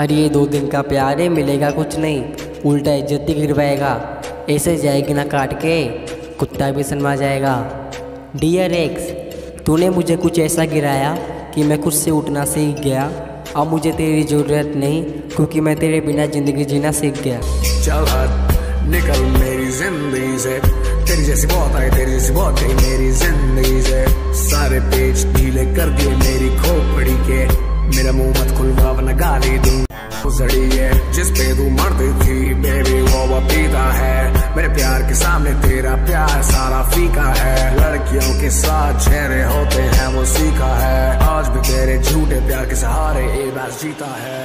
अरे दो दिन का प्यार है, मिलेगा कुछ नहीं। उल्टा इज़्ज़त ही गिरवाएगा। ऐसे जाएगी ना काट के, कुत्ता भी सनमा जाएगा। डियर एक्स तूने मुझे कुछ ऐसा गिराया कि मैं खुद से उठना सीख गया? अब मुझे तेरी ज़रूरत नहीं, क्योंकि मैं तेरे बिना ज़िंदगी जीना सीख गया। चल निकल मेरी ज़िंदगी से। तेरी जैसी बहुत आई, तेरी जैसी बहुत गई मेरी ज़िंदगी से। सारे पेज ढीले कर दिए मेरी खोपड़ी के। मेरा मुँह मत खुलवा, वरना गाली दूँ। उजड़ी है, जिस पे तू मरती थी बेबी वो वो पीता है। मेरे प्यार के सामने तेरा प्यार सारा फीका है। लड़कियों के साथ चेहरे होते हैं, वो सीखा है। आज भी तेरे झूठे प्यार के सहारे एक बार जीता है।